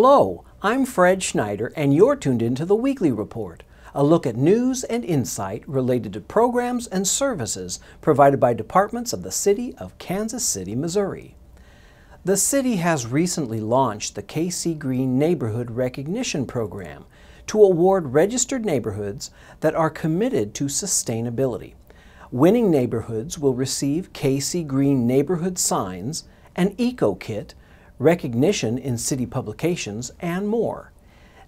Hello, I'm Fred Schneider, and you're tuned into the Weekly Report, a look at news and insight related to programs and services provided by departments of the City of Kansas City, Missouri. The city has recently launched the KC Green Neighborhood Recognition Program to award registered neighborhoods that are committed to sustainability. Winning neighborhoods will receive KC Green neighborhood signs, an eco kit, recognition in city publications, and more.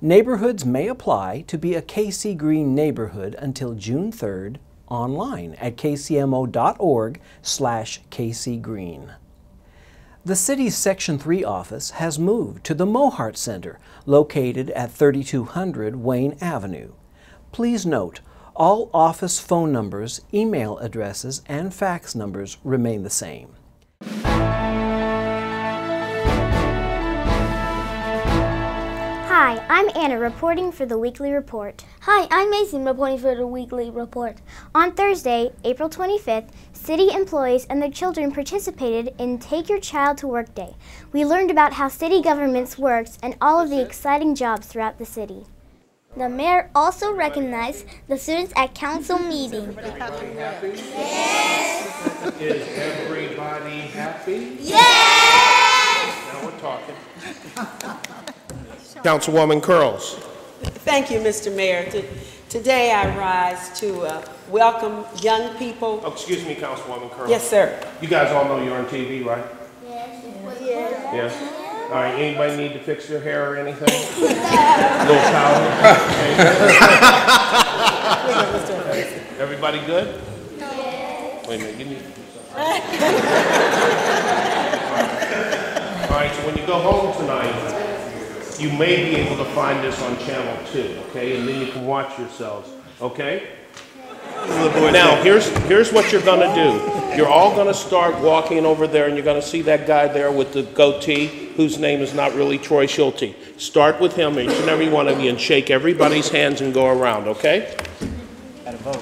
Neighborhoods may apply to be a KC Green neighborhood until June 3rd online at kcmo.org slash kcgreen. The city's Section 3 office has moved to the Mohart Center, located at 3200 Wayne Avenue. Please note, all office phone numbers, email addresses, and fax numbers remain the same. Hi, I'm Anna reporting for the Weekly Report. Hi, I'm Mason reporting for the Weekly Report. On Thursday, April 25th, city employees and their children participated in Take Your Child to Work Day. We learned about how city governments works and all of the exciting jobs throughout the city. The mayor also recognized the students at council meeting. Is everybody happy? Yes! Is everybody happy? Yes! Councilwoman Curls. Thank you, Mr. Mayor. Today I rise to uh, welcome young people. Oh, excuse me, Councilwoman Curls. Yes, sir. You guys all know you're on TV, right? Yes. Yes. Yeah. All right, anybody need to fix their hair or anything? Little towel? Everybody good? Yes. Wait a minute, give me. All right, so when you go home tonight, you may be able to find this on channel two, okay? And then you can watch yourselves, okay? Now, here's, here's what you're gonna do. You're all gonna start walking over there and you're gonna see that guy there with the goatee, whose name is not really Troy Schulte. Start with him, each and every one of you, and shake everybody's hands and go around, okay?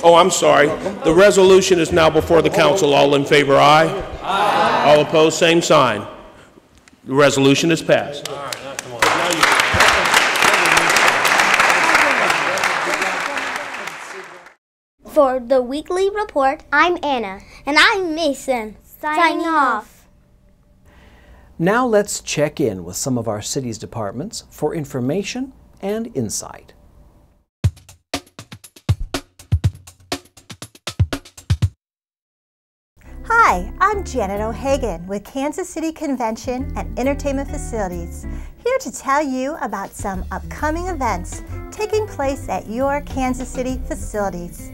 Oh, I'm sorry. The resolution is now before the council. All in favor, aye? Aye. All opposed, same sign. The resolution is passed. For the weekly report, I'm Anna. And I'm Mason. Signing, Signing off. Now let's check in with some of our city's departments for information and insight. Hi, I'm Janet O'Hagan with Kansas City Convention and Entertainment Facilities, here to tell you about some upcoming events taking place at your Kansas City facilities.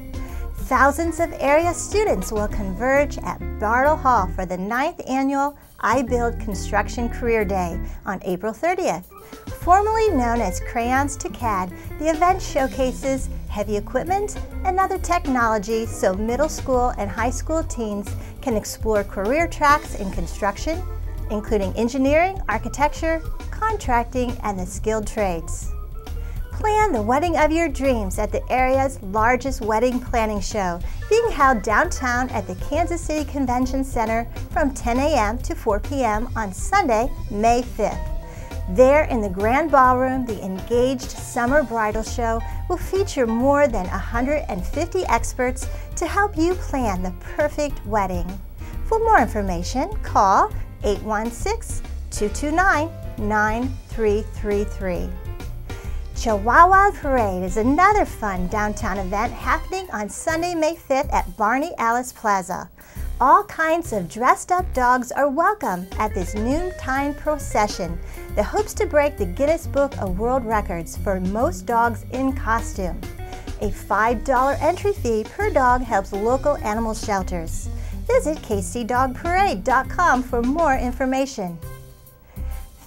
Thousands of area students will converge at Bartle Hall for the 9th annual I Build Construction Career Day on April 30th. Formerly known as Crayons to CAD, the event showcases heavy equipment and other technology so middle school and high school teens can explore career tracks in construction, including engineering, architecture, contracting, and the skilled trades. Plan the wedding of your dreams at the area's largest wedding planning show, being held downtown at the Kansas City Convention Center from 10 a.m. to 4 p.m. on Sunday, May 5th. There in the Grand Ballroom, the Engaged Summer Bridal Show will feature more than 150 experts to help you plan the perfect wedding. For more information, call 816 229 9333. Chihuahua Parade is another fun downtown event happening on Sunday, May 5th at Barney Allis Plaza. All kinds of dressed up dogs are welcome at this noontime procession that hopes to break the Guinness Book of World Records for most dogs in costume. A $5 entry fee per dog helps local animal shelters. Visit kcdogparade.com for more information.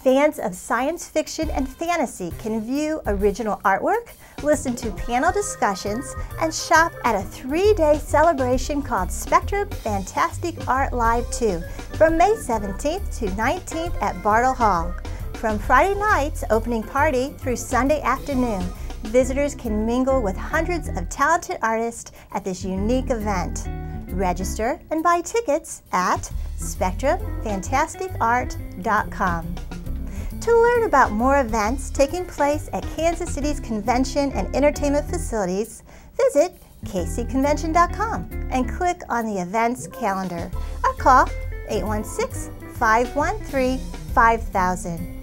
Fans of science fiction and fantasy can view original artwork, listen to panel discussions, and shop at a three-day celebration called Spectrum Fantastic Art Live 2 from May 17th to 19th at Bartle Hall. From Friday night's opening party through Sunday afternoon, visitors can mingle with hundreds of talented artists at this unique event. Register and buy tickets at spectrumfantasticart.com. To learn about more events taking place at Kansas City's convention and entertainment facilities, visit kcconvention.com and click on the events calendar or call 816 513 5000.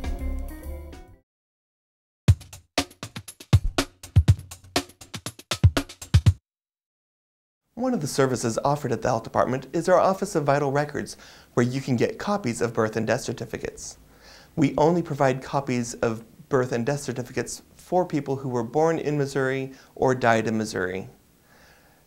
One of the services offered at the Health Department is our Office of Vital Records, where you can get copies of birth and death certificates. We only provide copies of birth and death certificates for people who were born in Missouri or died in Missouri.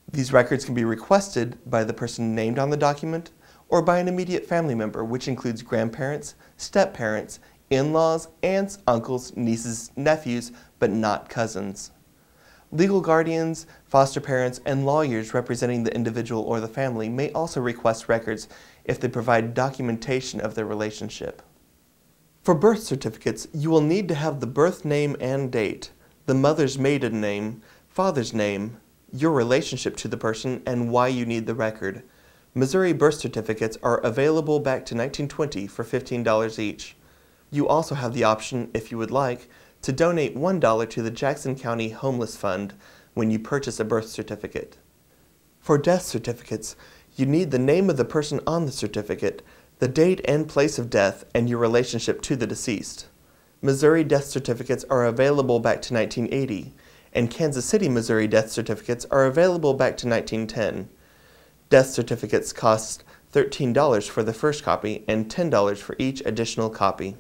These records can be requested by the person named on the document or by an immediate family member, which includes grandparents, step parents, in laws, aunts, uncles, nieces, nephews, but not cousins. Legal guardians, foster parents, and lawyers representing the individual or the family may also request records if they provide documentation of their relationship. For birth certificates, you will need to have the birth name and date, the mother's maiden name, father's name, your relationship to the person, and why you need the record. Missouri birth certificates are available back to 1920 for $15 each. You also have the option, if you would like, to donate $1 to the Jackson County Homeless Fund when you purchase a birth certificate. For death certificates, you need the name of the person on the certificate, the date and place of death, and your relationship to the deceased. Missouri death certificates are available back to 1980, and Kansas City, Missouri death certificates are available back to 1910. Death certificates cost $13 for the first copy and $10 for each additional copy.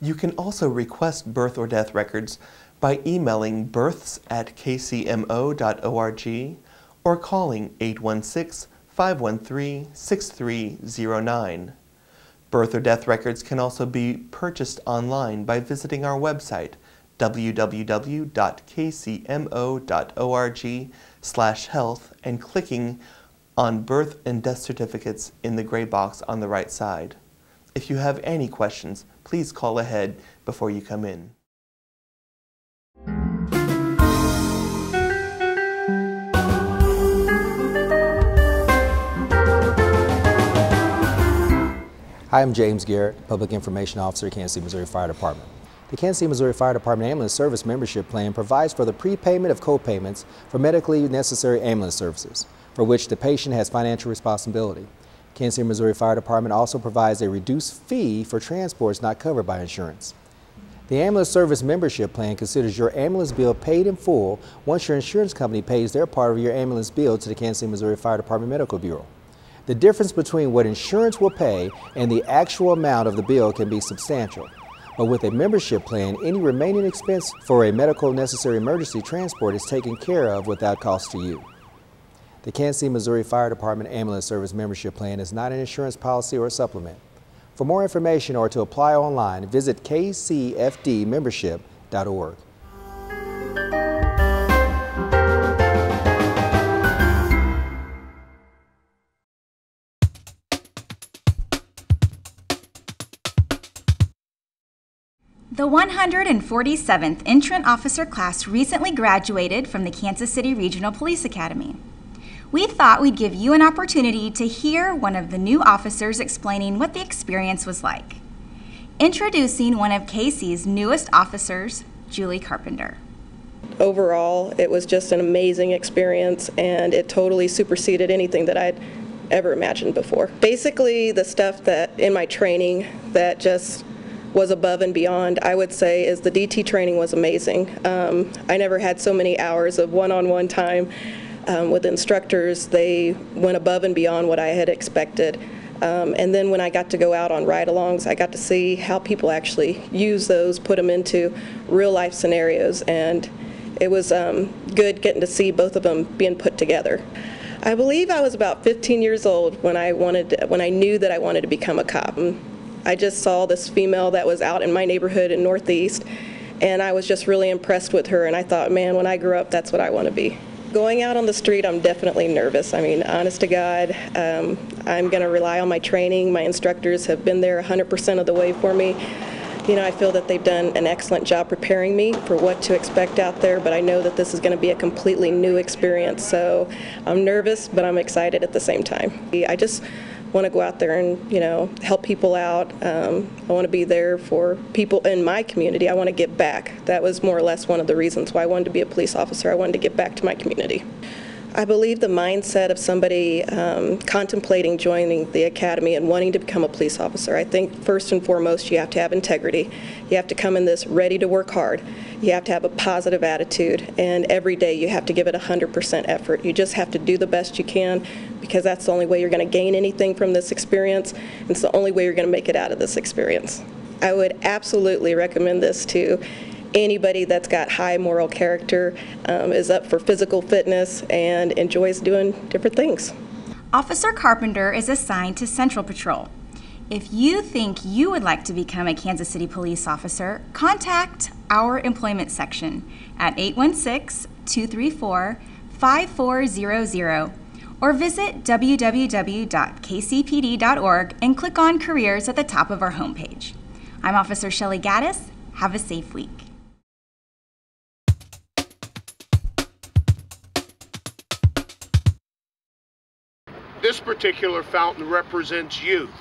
You can also request birth or death records by emailing births at kcmo.org or calling 816 513 6309. Birth or death records can also be purchased online by visiting our website www.kcmo.org slash health and clicking on birth and death certificates in the gray box on the right side. If you have any questions, please call ahead before you come in. Hi, I'm James Garrett, Public Information Officer, Kansas City, Missouri Fire Department. The Kansas City, Missouri Fire Department Ambulance Service Membership Plan provides for the prepayment of co-payments for medically necessary ambulance services, for which the patient has financial responsibility. Kansas City, Missouri Fire Department also provides a reduced fee for transports not covered by insurance. The ambulance service membership plan considers your ambulance bill paid in full once your insurance company pays their part of your ambulance bill to the Kansas City, Missouri Fire Department Medical Bureau. The difference between what insurance will pay and the actual amount of the bill can be substantial. But with a membership plan, any remaining expense for a medical necessary emergency transport is taken care of without cost to you. The Kansas City, Missouri Fire Department Ambulance Service Membership Plan is not an insurance policy or supplement. For more information or to apply online, visit kcfdmembership.org. The 147th Entrant Officer class recently graduated from the Kansas City Regional Police Academy we thought we'd give you an opportunity to hear one of the new officers explaining what the experience was like. Introducing one of KC's newest officers, Julie Carpenter. Overall, it was just an amazing experience and it totally superseded anything that I'd ever imagined before. Basically, the stuff that in my training that just was above and beyond, I would say, is the DT training was amazing. Um, I never had so many hours of one on one time um, with instructors. They went above and beyond what I had expected. Um, and then when I got to go out on ride-alongs, I got to see how people actually use those, put them into real-life scenarios, and it was um, good getting to see both of them being put together. I believe I was about 15 years old when I wanted, when I knew that I wanted to become a cop. I just saw this female that was out in my neighborhood in Northeast, and I was just really impressed with her. And I thought, man, when I grow up, that's what I want to be. Going out on the street, I'm definitely nervous. I mean, honest to God, um, I'm going to rely on my training. My instructors have been there 100% of the way for me. You know, I feel that they've done an excellent job preparing me for what to expect out there, but I know that this is going to be a completely new experience. So I'm nervous, but I'm excited at the same time. I just want to go out there and, you know, help people out. Um, I want to be there for people in my community. I want to give back. That was more or less one of the reasons why I wanted to be a police officer. I wanted to give back to my community. I believe the mindset of somebody um, contemplating joining the academy and wanting to become a police officer, I think first and foremost you have to have integrity. You have to come in this ready to work hard. You have to have a positive attitude, and every day you have to give it 100% effort. You just have to do the best you can because that's the only way you're going to gain anything from this experience, and it's the only way you're going to make it out of this experience. I would absolutely recommend this to anybody that's got high moral character, um, is up for physical fitness, and enjoys doing different things. Officer Carpenter is assigned to Central Patrol. If you think you would like to become a Kansas City police officer, contact our employment section at 816 234 5400 or visit www.kcpd.org and click on Careers at the top of our homepage. I'm Officer Shelley Gaddis. Have a safe week. This particular fountain represents youth,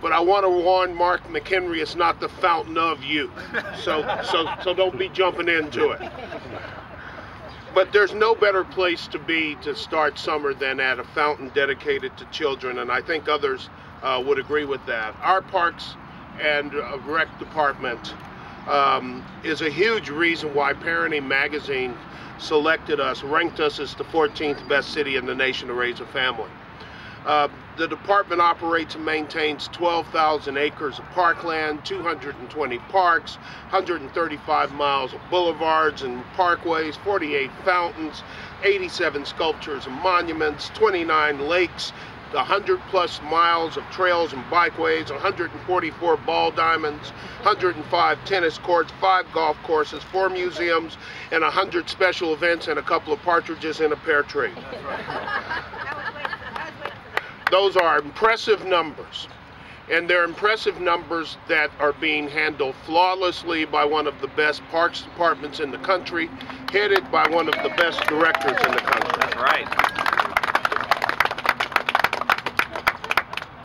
but I want to warn Mark McHenry it's not the fountain of youth. So, so, so don't be jumping into it. But there's no better place to be to start summer than at a fountain dedicated to children, and I think others uh, would agree with that. Our Parks and uh, Rec Department um, is a huge reason why Parenting Magazine selected us, ranked us as the 14th best city in the nation to raise a family. Uh, the department operates and maintains 12,000 acres of parkland, 220 parks, 135 miles of boulevards and parkways, 48 fountains, 87 sculptures and monuments, 29 lakes, 100 plus miles of trails and bikeways, 144 ball diamonds, 105 tennis courts, five golf courses, four museums, and 100 special events and a couple of partridges in a pear tree. Those are impressive numbers. And they're impressive numbers that are being handled flawlessly by one of the best parks departments in the country, headed by one of the best directors in the country. That's right.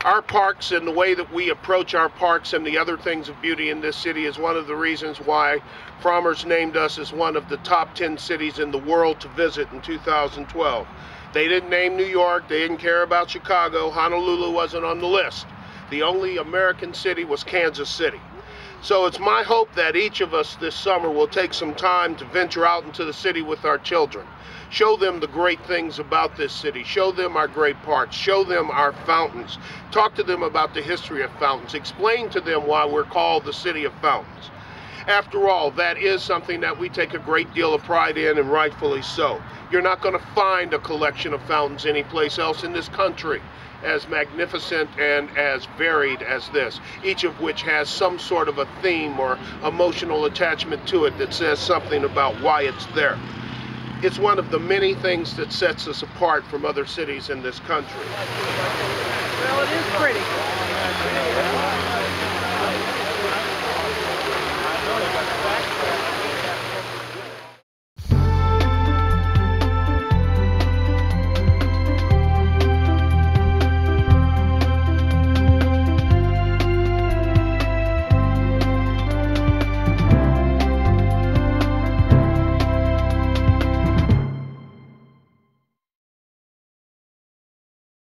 Our parks and the way that we approach our parks and the other things of beauty in this city is one of the reasons why Frommer's named us as one of the top 10 cities in the world to visit in 2012. They didn't name New York, they didn't care about Chicago, Honolulu wasn't on the list. The only American city was Kansas City. So it's my hope that each of us this summer will take some time to venture out into the city with our children. Show them the great things about this city. Show them our great parks. Show them our fountains. Talk to them about the history of fountains. Explain to them why we're called the city of fountains. After all, that is something that we take a great deal of pride in, and rightfully so. You're not going to find a collection of fountains anyplace else in this country as magnificent and as varied as this, each of which has some sort of a theme or emotional attachment to it that says something about why it's there. It's one of the many things that sets us apart from other cities in this country. Well, it is pretty.